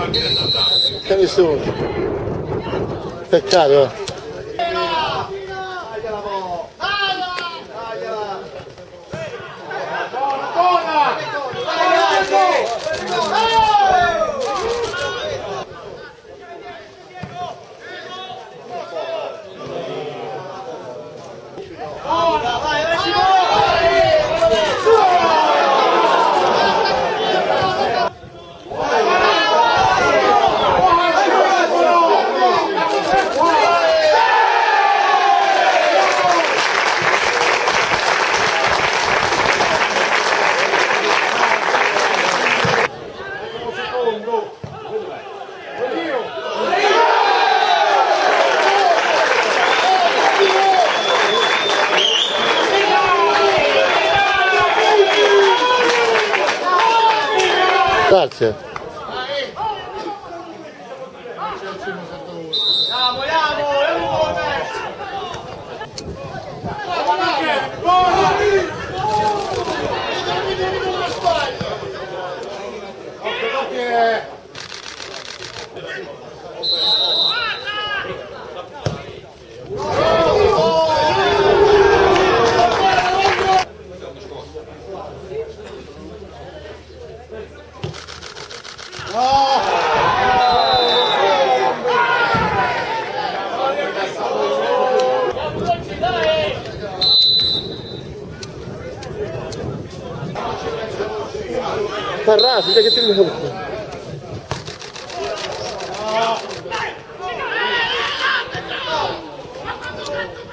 Che nessuno. Peccato, eh.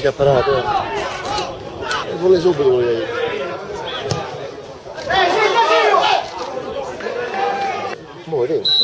Mica parato, eh. Vuole subito vuole dire. Muore.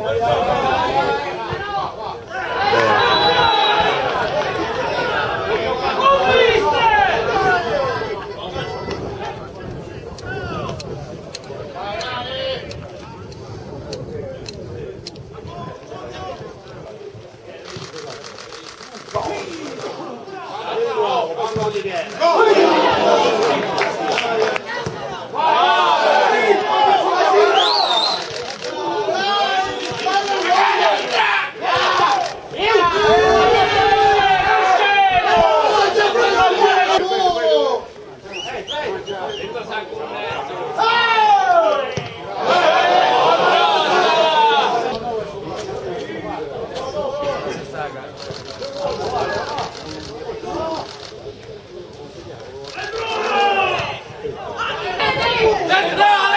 Yeah, yeah, yeah. Tutte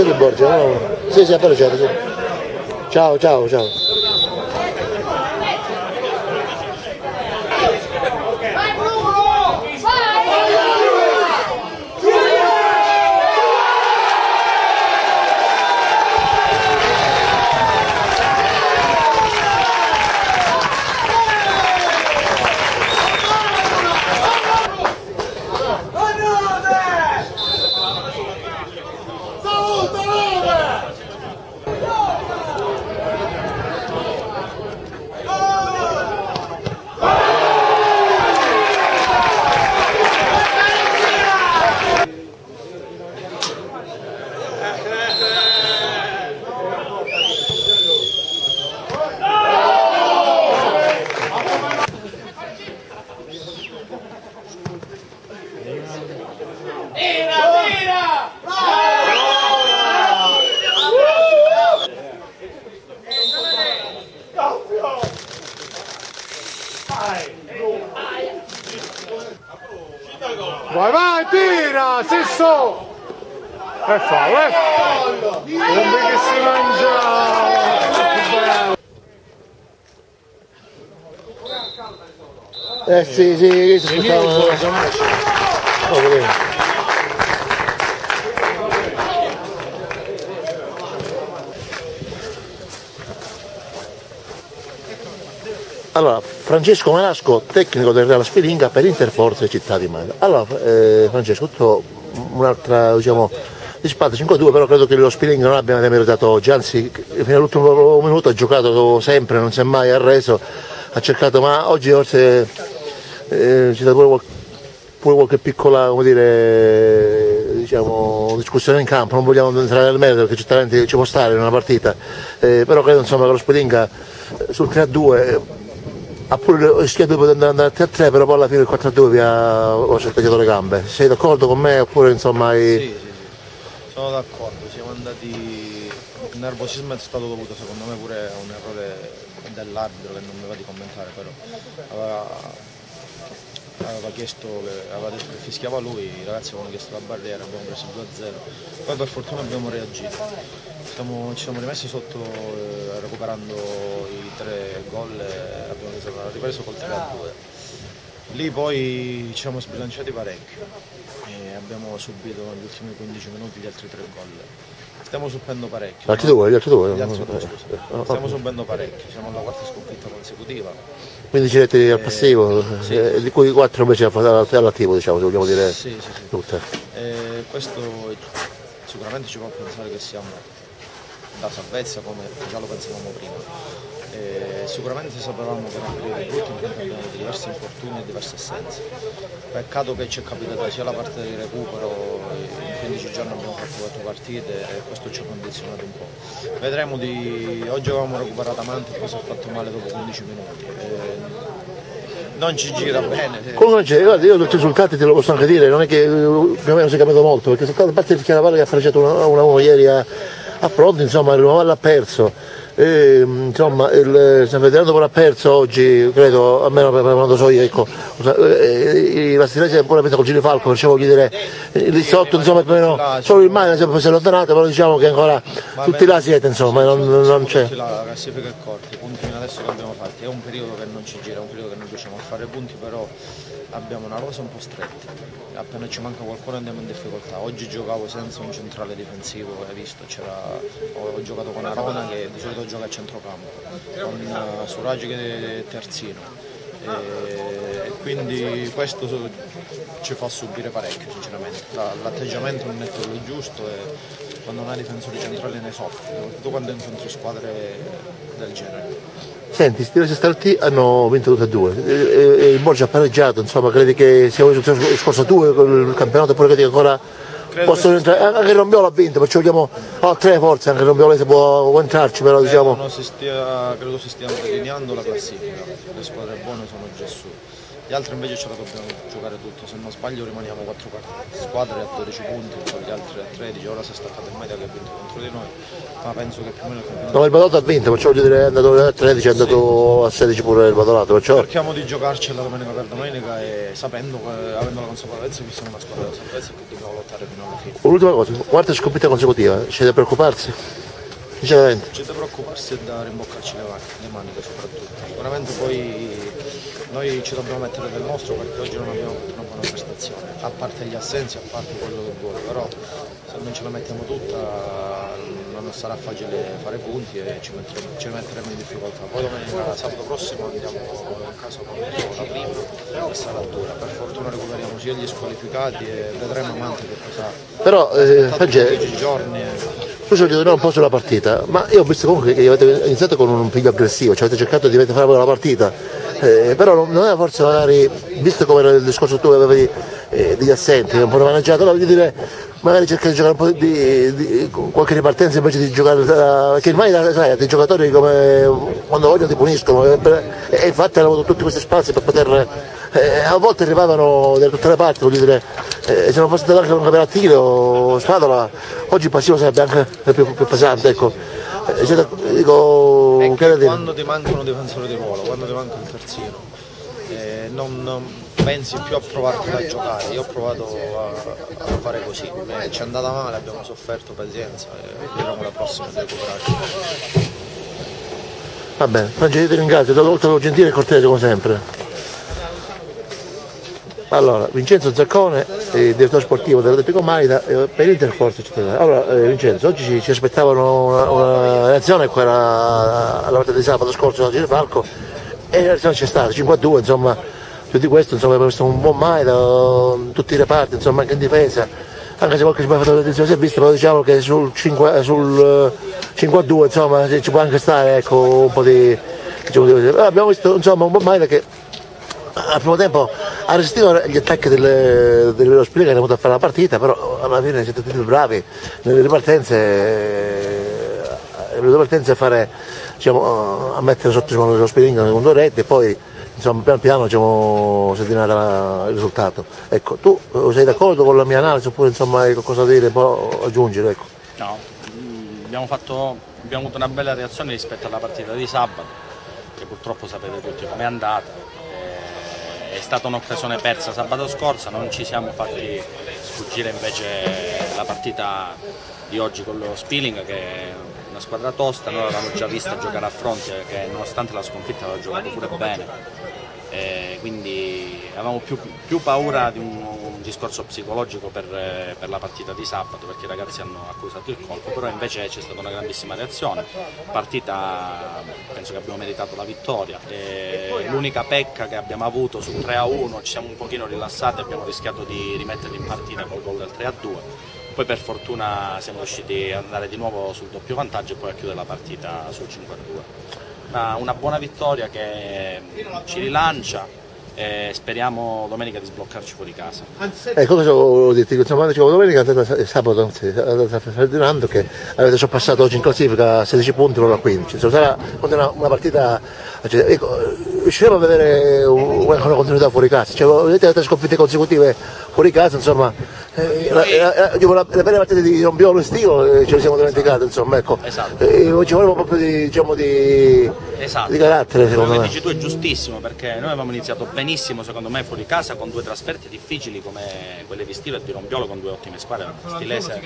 le borge, no? Sì, sì, appena c'è, sì. Ciao, ciao, ciao. Vai, vai, tira, stesso! E fa, eh! Non vedi che si mangia! Eh sì, sì, che si aspettavano. Oh, vedete. Allora, Francesco Manasco, tecnico del Real Spiringa per Interforze Città di Manda. Allora, eh, Francesco, tutto un'altra, diciamo, di spalle 5-2, però credo che lo Spiringa non abbia meritato. Oggi, anzi, fino all'ultimo minuto ha giocato sempre, non si è mai arreso, ha cercato, ma oggi forse eh, c'è pure, pure qualche piccola, come dire, diciamo, discussione in campo, non vogliamo entrare nel merito perché certamente ci può stare in una partita, eh, però credo insomma, che lo Spiringa eh, sul 3-2 ha pure rischiato di andare a 3-3, però poi alla fine il 4-2 vi ha, ho tagliato le gambe. Sei d'accordo con me oppure insomma. Sì, sì, sì. sono d'accordo, siamo andati, il nervosismo è stato dovuto secondo me pure a un errore dell'arbitro che non mi va di commentare, però aveva, aveva chiesto, che, aveva detto che fischiava lui, i ragazzi avevano chiesto la barriera, abbiamo preso il 2-0, poi per fortuna abbiamo reagito. Siamo- ci siamo rimessi sotto eh, recuperando i tre gol e abbiamo ripreso col 3-2. Lì poi ci siamo sbilanciati parecchio e abbiamo subito negli ultimi 15 minuti gli altri tre gol. Stiamo subendo parecchio. Altri due, gli altri due? Gli altri due, Eh. Stiamo subendo parecchio, siamo alla quarta sconfitta consecutiva. 15 reti al passivo, sì. eh, di cui 4 invece all'attivo, diciamo, se vogliamo dire Sì, sì, sì. tutte. E questo sicuramente ci fa pensare che siamo da salvezza come già lo pensavamo prima. E sicuramente sapevamo che era un periodo brutto in cui abbiamo diversi infortuni e diverse assenze. Peccato che ci è capitata sia la parte di recupero, in 15 giorni abbiamo fatto 4 partite e questo ci ha condizionato un po'. Vedremo di. Oggi avevamo recuperato Amante poi si è fatto male dopo 15 minuti. E non ci gira bene. Come non c'è, guarda, io tutti i risultati te lo posso anche dire, non è che eh, più o meno si è cambiato molto, perché soltanto a parte il Chiaravalle che ha pareggiato 1-1 ieri a, a fronte, insomma il Novalla ha perso. E, insomma, il San Ferdinando pure ha perso oggi, credo, almeno per quando so io, ecco. Eh, La Stilese è un po' la presa col Girifalco, perciò voglio dire, eh, lì sotto insomma meno, solo il mare si è allontanato, però diciamo che ancora tutti là siete, insomma, non, non c'è. La classifica è corta, i punti fino adesso che abbiamo fatti, è un periodo che non ci gira, è un periodo che non riusciamo a fare punti, però abbiamo una rosa un po' stretta. Appena ci manca qualcuno andiamo in difficoltà. Oggi giocavo senza un centrale difensivo, hai visto, ho giocato con Arona che di solito gioca a centrocampo, con Suragi che è terzino. E, quindi questo ci fa subire parecchio sinceramente. La- l'atteggiamento non è quello giusto e quando non hai difensori centrali ne soffri, soprattutto quando incontri squadre del genere. Senti, Stilese e Stalti hanno vinto tutte e due. Il Borgia ha pareggiato, insomma, credi che sia due con il campionato oppure credi che ancora Credo possono che- entrare? Anche il Rombiolo ha vinto, perciò vogliamo oh, tre forze, anche Rombiolese può, può entrarci, però diciamo. Credo, si stia, credo si stia delineando la classifica, le squadre buone sono già su. Gli altri invece ce la dobbiamo giocare tutto, se non sbaglio rimaniamo 4 squadre a 12 punti, gli altri a 13, ora si è staccato il media che ha vinto contro di noi, ma penso che più o meno il campionato No, il Badotto ha vinto, perciò voglio dire è andato a 13, è andato a 16 pure il Badolato, perciò Cerchiamo di giocarcela domenica per domenica e sapendo, che, avendo la consapevolezza che siamo una squadra da salvezza e che dobbiamo lottare fino alla fine. l'ultima cosa, quarta sconfitta consecutiva, c'è da preoccuparsi? sinceramente. C'è da preoccuparsi e da rimboccarci le maniche soprattutto. Sicuramente poi noi ci dobbiamo mettere del nostro perché oggi non abbiamo fatto una buona prestazione, a parte gli assensi, a parte quello che vuole, però se non ce la mettiamo tutta non sarà facile fare punti e ci metteremo, ci metteremo in difficoltà. Poi domenica, sabato prossimo andiamo a casa con la prima e sarà dura. Per fortuna recuperiamo sia gli squalificati e vedremo avanti che cosa. Però eh, Fagge, giorni. Tu ci un po' sulla partita, ma io ho visto comunque che avete iniziato con un piglio aggressivo, cioè avete cercato di fare la partita, eh, però non, era forse magari, visto come era il discorso tu avevi eh, degli assenti, un po' maneggiato, allora, dire magari cercare di giocare un po' di, di qualche ripartenza invece di giocare uh, che ormai sai, dei giocatori come quando vogliono ti puniscono e, e infatti hanno avuto tutti questi spazi per poter eh, a volte arrivavano da tutte le parti voglio dire eh, se non fosse stato anche un camerattino o spadola oggi il passivo sarebbe anche più, più pesante ecco. eh, cioè, dico, quando ti manca un difensore di ruolo quando ti manca un terzino eh, non, non, pensi più a provarti a giocare. Io ho provato a, a fare così, eh, ci è andata male, abbiamo sofferto pazienza e vedremo la prossima di recuperarci. Va bene, Francesco ti ringrazio, do molto gentile e cortese come sempre. Allora, Vincenzo Zaccone, direttore sportivo dell'Atletico Maida per Interforce cittadina. Allora, eh, Vincenzo, oggi ci, ci aspettavano una, una reazione, quella alla volta di sabato scorso a Falco e la reazione c'è stata, 5-2, insomma, più di questo insomma, abbiamo visto un buon mai da tutti i reparti, insomma, anche in difesa, anche se qualche sbagliato si è visto, però diciamo che sul 5, sul 5-2 insomma, ci può anche stare ecco, un po' di... Diciamo, di abbiamo visto insomma, un buon mai che al primo tempo ha resistito gli attacchi dello dello Spina che è venuto a fare la partita, però alla fine siete tutti bravi nelle ripartenze, nelle ripartenze fare diciamo, a mettere sotto diciamo, lo spinning nel secondo rete e poi insomma, pian piano diciamo, si è il risultato. Ecco, tu eh, sei d'accordo con la mia analisi oppure insomma, hai qualcosa da dire, può aggiungere? Ecco. No, mm, abbiamo, fatto, abbiamo avuto una bella reazione rispetto alla partita di sabato, che purtroppo sapete tutti com'è andata. Eh, è stata un'occasione persa sabato scorso, non ci siamo fatti sfuggire invece la partita di oggi con lo Spilling che una squadra tosta, noi l'avevamo già vista giocare a fronte che nonostante la sconfitta aveva giocato pure bene, e quindi avevamo più, più paura di un, discorso psicologico per, per, la partita di sabato perché i ragazzi hanno accusato il colpo, però invece c'è stata una grandissima reazione, partita penso che abbiamo meritato la vittoria, l'unica pecca che abbiamo avuto sul 3-1 ci siamo un pochino rilassati, abbiamo rischiato di rimetterli in partita col gol del 3-2 poi per fortuna siamo riusciti ad andare di nuovo sul doppio vantaggio e poi a chiudere la partita sul 5-2. Una, una buona vittoria che ci rilancia e speriamo domenica di sbloccarci fuori casa. Ecco cosa volevo dirti, insomma, dicevo, domenica andate sabato, anzi, andate a Ferdinando che avete sorpassato oggi in classifica a 16 punti, non a 15. Insomma, sarà una, una partita, cioè, ecco, riusciremo a vedere una, una continuità fuori casa, cioè, vedete le tre sconfitte consecutive fuori casa, insomma, eh, la, la, la, la, belle partite di Rombiolo e Stilo eh, ce le siamo dimenticate, insomma, ecco. Esatto. Eh, ci voleva proprio di, diciamo, di, esatto. di carattere, secondo Quello me. Quello che dici tu è giustissimo, perché noi avevamo iniziato benissimo, secondo me, fuori casa, con due trasferte difficili come quelle di Stilo e di Rombiolo, con due ottime squadre. Stilese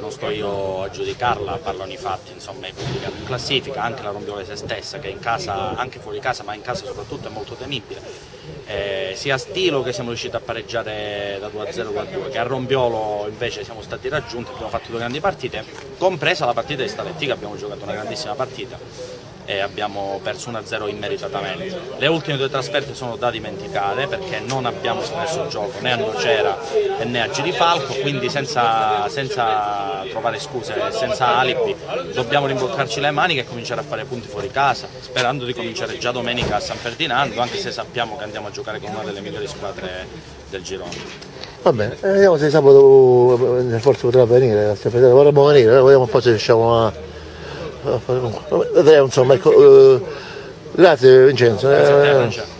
non sto io a giudicarla, parlano i fatti, insomma, è pubblicata in classifica, anche la Rombiolese stessa, che in casa, anche fuori casa, ma in casa soprattutto è molto temibile eh, sia Stilo che siamo riusciti a pareggiare da 2 a 0 con 2 che a Rombiolo invece siamo stati raggiunti, abbiamo fatto due grandi partite, compresa la partita di Staletti che abbiamo giocato una grandissima partita e abbiamo perso 1-0 immeritatamente. Le ultime due trasferte sono da dimenticare perché non abbiamo espresso gioco né a Nocera né a Girifalco, quindi senza, senza trovare scuse, senza alibi, dobbiamo rimboccarci le maniche e cominciare a fare punti fuori casa, sperando di cominciare già domenica a San Ferdinando, anche se sappiamo che andiamo a giocare con una delle migliori squadre del girone. Va bene, eh, vediamo se sabato eh, forse potrà venire, vorremmo venire, vediamo un po' se riusciamo a vedremo insomma ecco, eh, grazie Vincenzo te,